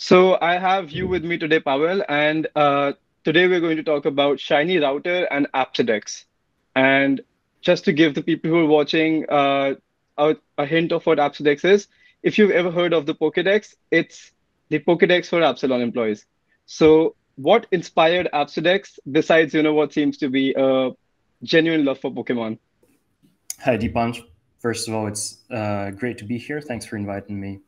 So I have you with me today, Pavel, and uh, today we're going to talk about Shiny Router and Appsidex. And just to give the people who are watching uh, a, a, hint of what Appsidex is, if you've ever heard of the Pokedex, it's the Pokedex for Appsilon employees. So what inspired Appsidex besides, you know, what seems to be a genuine love for Pokemon? Hi, Deepansh. First of all, it's uh, great to be here. Thanks for inviting me.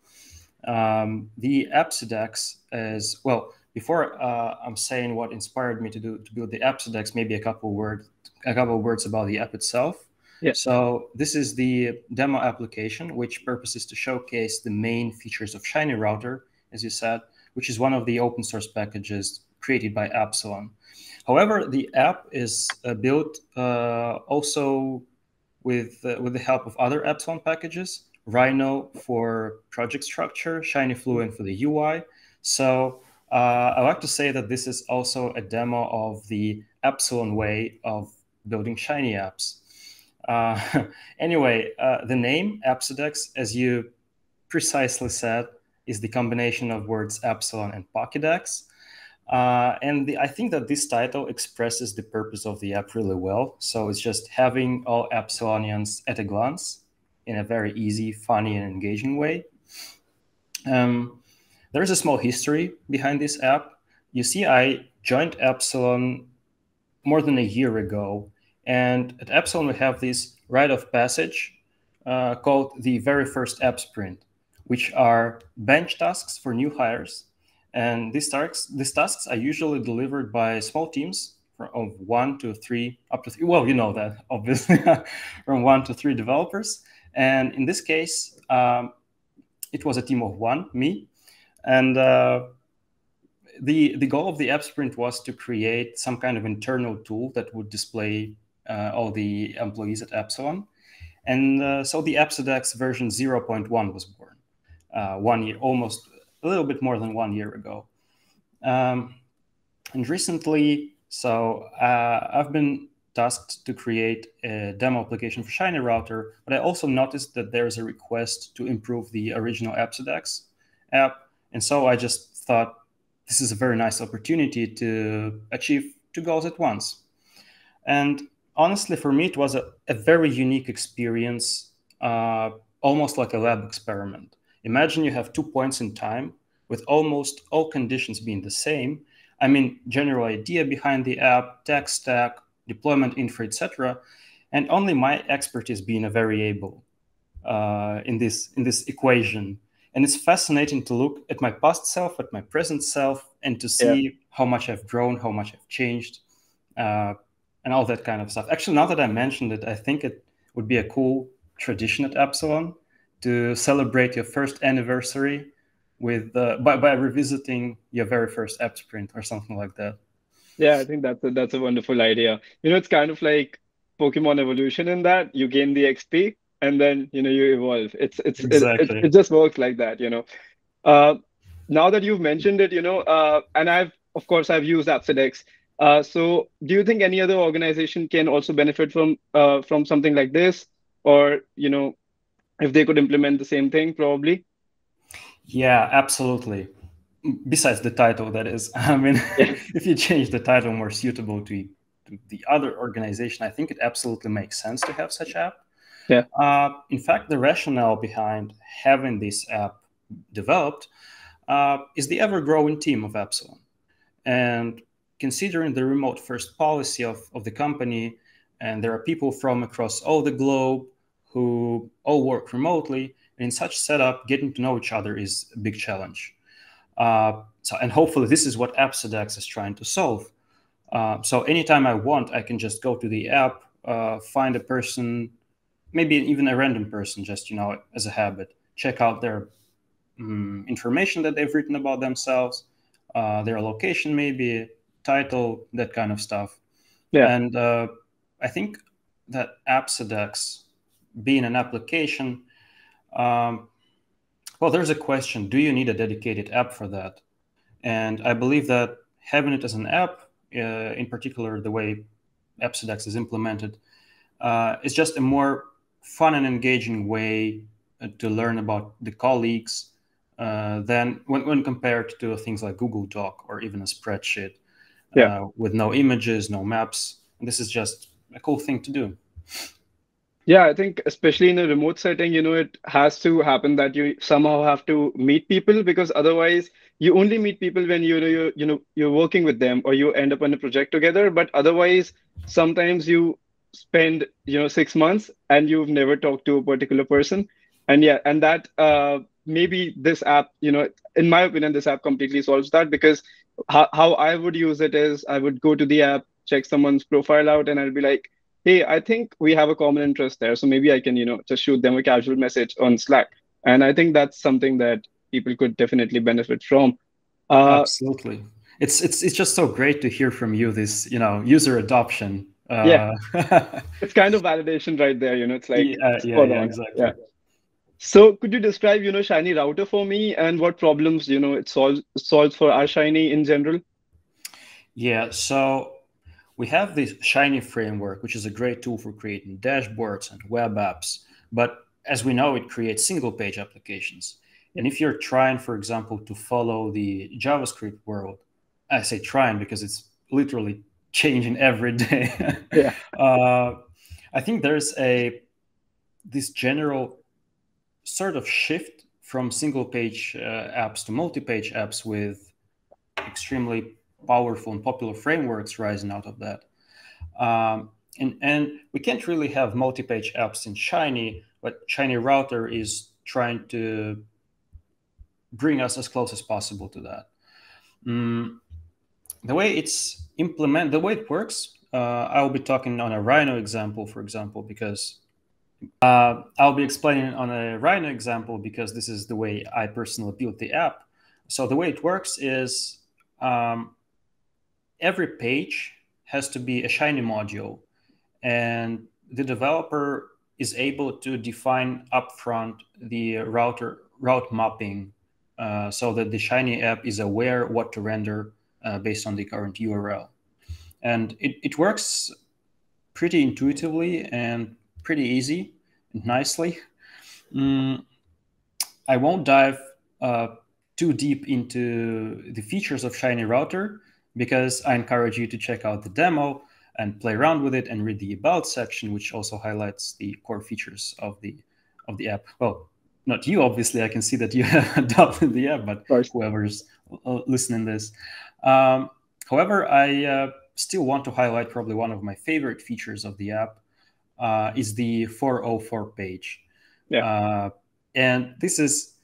Um, the Appsidex is well. Before uh, I'm saying what inspired me to do to build the Appsidex, maybe a couple words a couple of words about the app itself. Yeah. So this is the demo application, which purposes to showcase the main features of Shiny Router, as you said, which is one of the open source packages created by Appsilon. However, the app is uh, built uh, also with uh, with the help of other Appsilon packages. Rhino for project structure, Shiny Fluent for the UI. So uh, I like to say that this is also a demo of the Appsilon way of building Shiny apps. Uh, anyway, uh, the name Appsidex, as you precisely said, is the combination of words Appsilon and Pokedex. Uh, and the, I think that this title expresses the purpose of the app really well. So it's just having all Appsilonians at a glance in a very easy, funny, and engaging way. Um, there's a small history behind this app. You see, I joined Appsilon more than a year ago. And at Appsilon, we have this rite of passage uh, called the very first app sprint, which are bench tasks for new hires. And these tasks, these tasks are usually delivered by small teams of one to three, up to three. Well, you know that, obviously, from one to three developers. And in this case, um, it was a team of one, me. And uh, the, the goal of the app sprint was to create some kind of internal tool that would display uh, all the employees at Appsilon. And uh, so the Appsidex version 0.1 was born uh, one year, almost a little bit more than one year ago. Um, and recently, so uh, I've been tasked to create a demo application for Shiny Router, but I also noticed that there's a request to improve the original Appsidex app. And so I just thought this is a very nice opportunity to achieve two goals at once. And honestly, for me, it was a, a very unique experience, uh, almost like a lab experiment. Imagine you have two points in time with almost all conditions being the same. I mean, general idea behind the app, tech stack, deployment infra, etc., and only my expertise being a variable uh, in this in this equation. And it's fascinating to look at my past self, at my present self, and to see yeah. how much I've grown, how much I've changed, uh, and all that kind of stuff. Actually, now that I mentioned it, I think it would be a cool tradition at Appsilon to celebrate your first anniversary with uh, by, by revisiting your very first app sprint or something like that. Yeah, I think that's a, that's a wonderful idea. You know, it's kind of like Pokemon evolution in that you gain the XP and then you know you evolve. It's it's exactly. it, it, it, just works like that. You know. Uh, now that you've mentioned it, you know, uh, and I've of course I've used Appsidex. Uh, so do you think any other organization can also benefit from uh, from something like this, or you know, if they could implement the same thing, probably? Yeah, absolutely. Besides the title, that is, I mean, yeah. if you change the title more suitable to, to, the other organization, I think it absolutely makes sense to have such app. Yeah. Uh, in fact, the rationale behind having this app developed uh, is the ever-growing team of Appsilon, and considering the remote first policy of, of the company, and there are people from across all the globe who all work remotely in such setup, getting to know each other is a big challenge. Uh, so, and hopefully this is what Appsidex is trying to solve. Uh, so anytime I want, I can just go to the app, uh, find a person, maybe even a random person, just you know, as a habit, check out their um, information that they've written about themselves, uh, their location, maybe title, that kind of stuff. Yeah. And uh, I think that Appsidex, being an application, um, well, there's a question do you need a dedicated app for that? And I believe that having it as an app, uh, in particular, the way Appsidex is implemented, uh, is just a more fun and engaging way uh, to learn about the colleagues, uh, than when, when compared to things like Google Doc or even a spreadsheet yeah. Uh, with no images, no maps. And this is just a cool thing to do. Yeah, I think especially in a remote setting, you know, it has to happen that you somehow have to meet people because otherwise you only meet people when you know you you know you're working with them or you end up on a project together. But otherwise, sometimes you spend you know six months and you've never talked to a particular person, and yeah, and that uh, maybe this app, you know, in my opinion, this app completely solves that because how, how I would use it is I would go to the app, check someone's profile out, and I'll be like, hey, I think we have a common interest there. So maybe I can, you know, just shoot them a casual message on Slack. And I think that's something that people could definitely benefit from. Uh, Absolutely. It's it's it's just so great to hear from you this, you know, user adoption. Uh, yeah. it's kind of validation right there, you know. It's like yeah, yeah, yeah exactly. Yeah. So could you describe, you know, Shiny Router for me and what problems, you know, it solves solves for R Shiny in general? Yeah, so we have this Shiny framework, which is a great tool for creating dashboards and web apps. But as we know, it creates single page applications. And if you're trying, for example, to follow the JavaScript world, I say trying because it's literally changing every day. yeah. Uh, I think there's a this general sort of shift from single page uh, apps to multi page apps with extremely powerful and popular frameworks rising out of that. Um, and, and we can't really have multi page apps in Shiny, but Shiny Router is trying to bring us as close as possible to that. Mm, the way it's implement, the way it works, uh, I'll be talking on a Rhino example, for example, because uh, I'll be explaining on a Rhino example because this is the way I personally built the app. So the way it works is um, every page has to be a Shiny module, and the developer is able to define upfront the router route mapping uh, so that the Shiny app is aware what to render uh, based on the current URL. And it, it works pretty intuitively and pretty easy and nicely. Mm, I won't dive uh, too deep into the features of Shiny Router because I encourage you to check out the demo and play around with it and read the about section, which also highlights the core features of the of the app. Well, not you, obviously. I can see that you have adopted the app, but whoever's uh, listening this. Um, however, I uh, still want to highlight probably one of my favorite features of the app, uh, is the 404 page. Yeah. Uh, and this is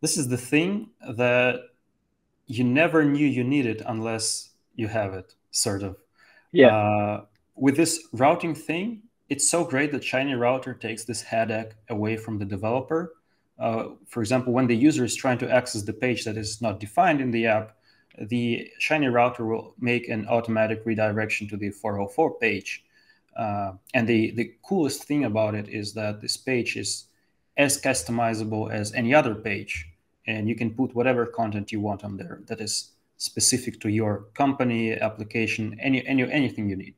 this is the thing that you never knew you needed unless you have it, sort of. Yeah. Uh, with this routing thing, it's so great that Shiny Router takes this headache away from the developer. Uh, for example, when the user is trying to access the page that is not defined in the app, the Shiny Router will make an automatic redirection to the 404 page. Uh, and the, the coolest thing about it is that this page is as customizable as any other page. And you can put whatever content you want on there that is specific to your company, application, any, any anything you need.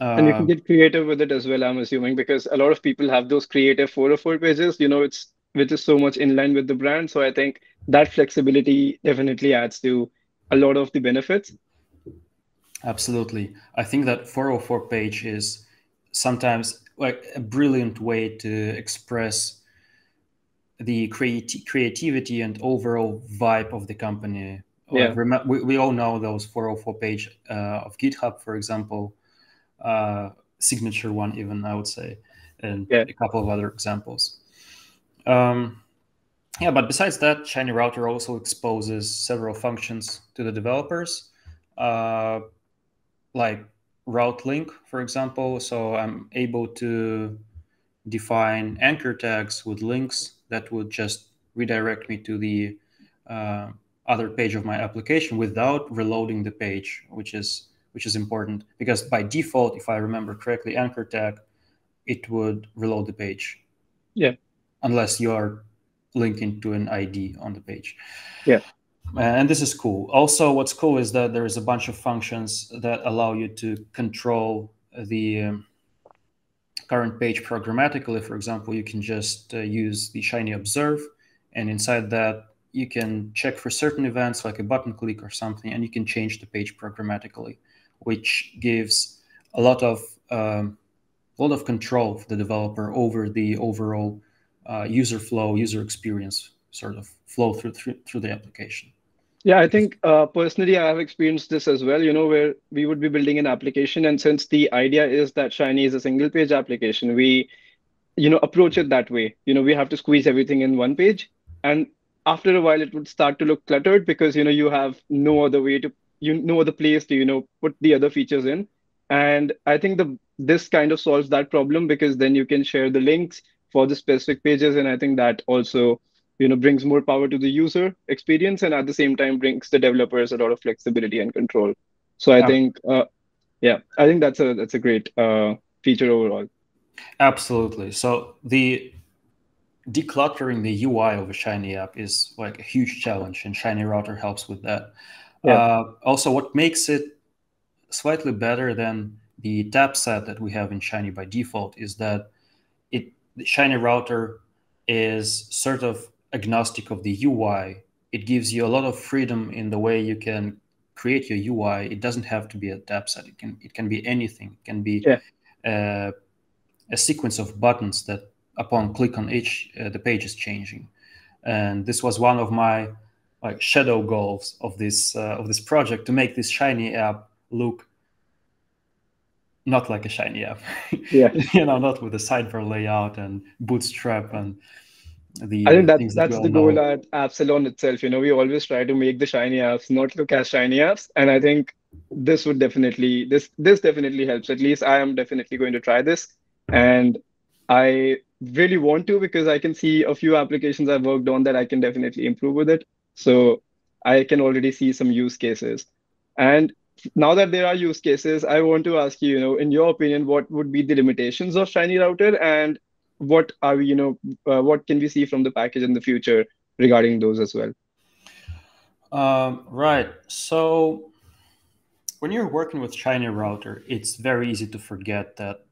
Uh, and you can get creative with it as well, I'm assuming, because a lot of people have those creative 404 pages, you know, it's which is so much in line with the brand. So I think that flexibility definitely adds to a lot of the benefits. Absolutely. I think that 404 page is sometimes like a brilliant way to express the creati- creativity and overall vibe of the company. Yeah. Like, we, we all know those 404 page uh, of GitHub, for example, uh, signature one, even I would say, and yeah. a couple of other examples. Um, yeah, but besides that, Shiny Router also exposes several functions to the developers. Uh, like route link, for example. So I'm able to define anchor tags with links that would just redirect me to the uh, other page of my application without reloading the page, which is which is important because by default, if I remember correctly, anchor tag it would reload the page. Yeah. Unless you are linking to an ID on the page. Yeah. And this is cool. Also, what's cool is that there is a bunch of functions that allow you to control the um, current page programmatically. For example, you can just uh, use the Shiny Observe And inside that, you can check for certain events like a button click or something, and you can change the page programmatically, which gives a lot of um, a lot of control for the developer over the overall uh, user flow, user experience sort of flow through through, through the application. Yeah, I think uh, personally, I have experienced this as well. You know, where we would be building an application, and since the idea is that Shiny is a single page application, we, you know, approach it that way. You know, we have to squeeze everything in one page, and after a while, it would start to look cluttered because you know you have no other way to you no other place to you know put the other features in, and I think the this kind of solves that problem because then you can share the links for the specific pages, and I think that also you know brings more power to the user experience and at the same time brings the developers a lot of flexibility and control. So i yeah. think uh, yeah i think that's a that's a great uh, feature overall. Absolutely. So the decluttering the ui of a shiny app is like a huge challenge and shiny router helps with that yeah. uh, also what makes it slightly better than the tab set that we have in shiny by default is that it the shiny router is sort of agnostic of the UI. It gives you a lot of freedom in the way you can create your UI. It doesn't have to be a tab set. It can it can be anything. It can be yeah. uh, a sequence of buttons that upon click on each uh, the page is changing. And this was one of my like shadow goals of this uh, of this project to make this shiny app look not like a shiny app. Yeah. you know, not with a sidebar layout and bootstrap and the I think that's that's the goal know. at Appsilon itself. You know, we always try to make the shiny apps not look as shiny apps, and I think this would definitely this this definitely helps. At least I am definitely going to try this, and I really want to because I can see a few applications I've worked on that I can definitely improve with it. So I can already see some use cases, and now that there are use cases, I want to ask you, you know, in your opinion, what would be the limitations of Shiny Router and what are we, you know, uh, what can we see from the package in the future regarding those as well? Um, right. So when you're working with Shiny Router, it's very easy to forget that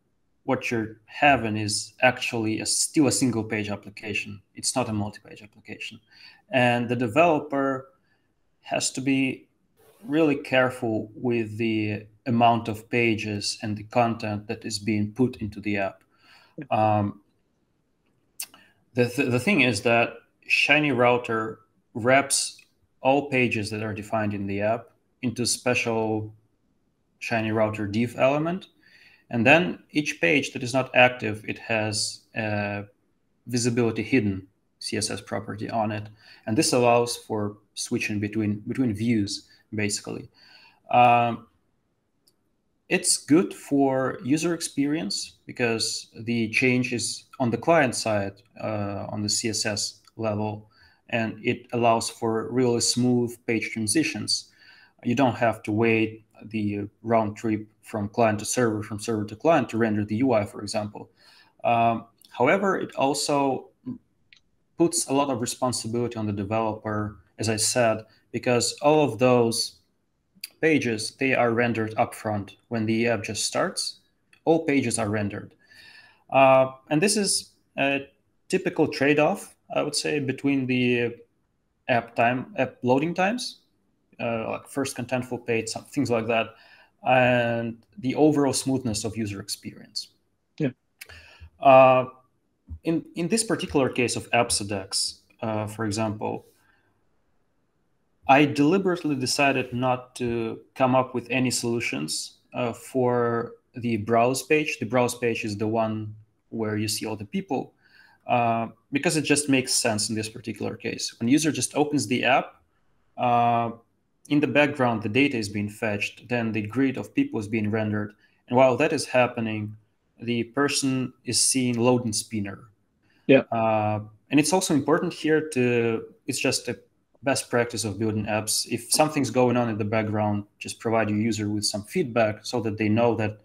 what you're having is actually a, still a single page application. It's not a multi-page application. And the developer has to be really careful with the amount of pages and the content that is being put into the app. Um, the, th the thing is that Shiny Router wraps all pages that are defined in the app into special Shiny Router div element. And then each page that is not active, it has a visibility hidden CSS property on it. And this allows for switching between, between views, basically. Um, it's good for user experience because the change is on the client side uh, on the css level and it allows for really smooth page transitions you don't have to wait the round trip from client to server from server to client to render the ui for example um, however it also puts a lot of responsibility on the developer as i said because all of those pages, they are rendered upfront when the app just starts. All pages are rendered. Uh, and this is a typical trade-off, I would say, between the app time, app loading times, like first contentful page, some, things like that, and the overall smoothness of user experience. Yeah. Uh, in in this particular case of Appsidex, uh, for example, I deliberately decided not to come up with any solutions uh, for the browse page. The browse page is the one where you see all the people uh, because it just makes sense in this particular case. When user just opens the app, uh, in the background, the data is being fetched, then the grid of people is being rendered. And while that is happening, the person is seeing loading spinner. Yeah. Uh, and it's also important here to, it's just a best practice of building apps. If something's going on in the background, just provide your user with some feedback so that they know that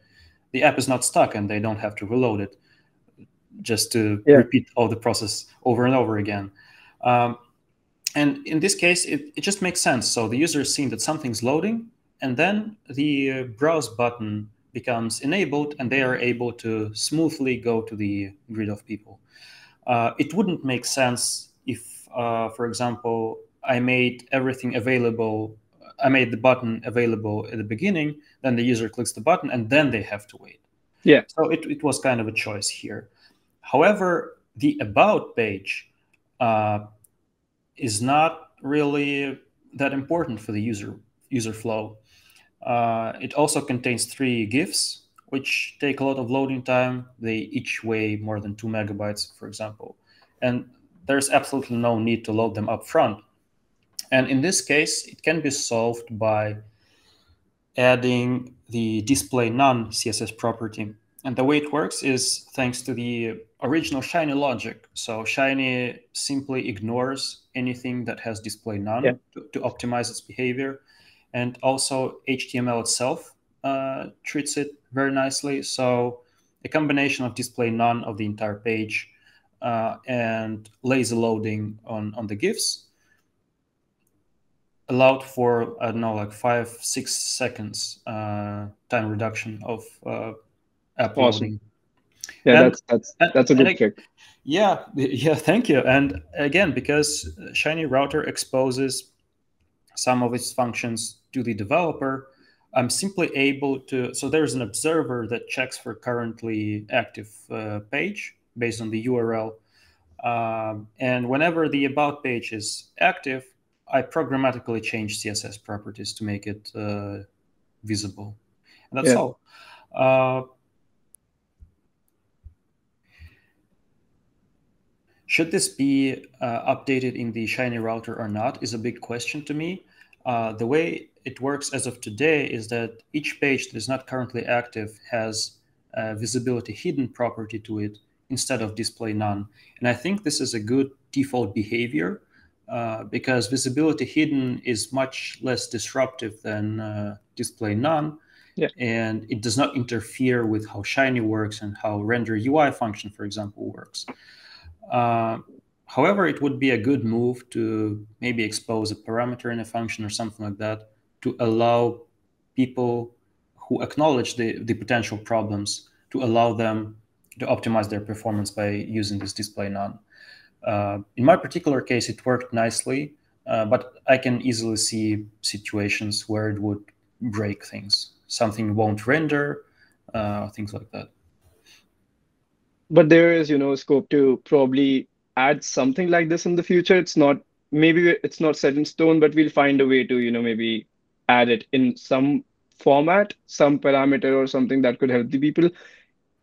the app is not stuck and they don't have to reload it just to yeah. repeat all the process over and over again. Um, and in this case, it, it just makes sense. So the user is seeing that something's loading, and then the uh, browse button becomes enabled, and they are able to smoothly go to the grid of people. Uh, it wouldn't make sense if uh, for example, I made everything available. I made the button available at the beginning, then the user clicks the button, and then they have to wait. Yeah. So it, it was kind of a choice here. However, the about page uh, is not really that important for the user user flow. Uh, it also contains three GIFs, which take a lot of loading time. They each weigh more than two megabytes, for example. And there's absolutely no need to load them up front. And in this case, it can be solved by adding the display none CSS property. And the way it works is thanks to the original Shiny logic. So Shiny simply ignores anything that has display none yeah. to, to, optimize its behavior. And also HTML itself uh, treats it very nicely. So a combination of display none of the entire page uh, and lazy loading on, on the GIFs allowed for, I don't know, like five, six seconds uh, time reduction of uh. Awesome. Yeah, and, that's that's that's a good trick. Yeah, yeah, thank you. And again, because Shiny Router exposes some of its functions to the developer, I'm simply able to. So there's an observer that checks for currently active uh, page based on the URL. Um, and whenever the about page is active, I programmatically change CSS properties to make it uh, visible. And that's yeah. all. Uh, should this be uh, updated in the Shiny router or not is a big question to me. Uh, the way it works as of today is that each page that is not currently active has a visibility hidden property to it instead of display none. And I think this is a good default behavior uh, because visibility hidden is much less disruptive than uh, display none. Yeah. And it does not interfere with how Shiny works and how render UI function, for example, works. Uh, however, it would be a good move to maybe expose a parameter in a function or something like that to allow people who acknowledge the, the potential problems to allow them to optimize their performance by using this display none. Uh, in my particular case, it worked nicely, uh, but I can easily see situations where it would break things. Something won't render, uh, things like that. But there is, you know, scope to probably add something like this in the future. It's not maybe it's not set in stone, but we'll find a way to, you know, maybe add it in some format, some parameter or something that could help the people.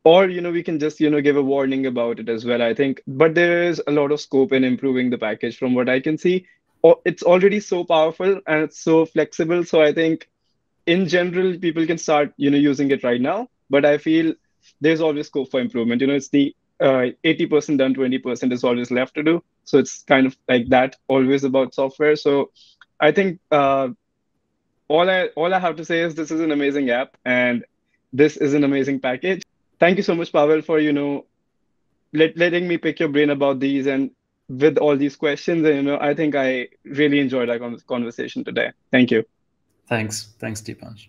Or you know we can just you know give a warning about it as well i think. But there is a lot of scope in improving the package from what i can see. It's already so powerful and it's so flexible. So i think in general people can start you know using it right now. But i feel there's always scope for improvement you know it's the uh, 80% done 20% is always left to do so it's kind of like that always about software so i think uh, all i all i have to say is this is an amazing app and this is an amazing package thank you so much, Pavel, for you know let, letting me pick your brain about these and with all these questions. And you know, I think I really enjoyed our conversation today. Thank you. Thanks. Thanks, Deepansh.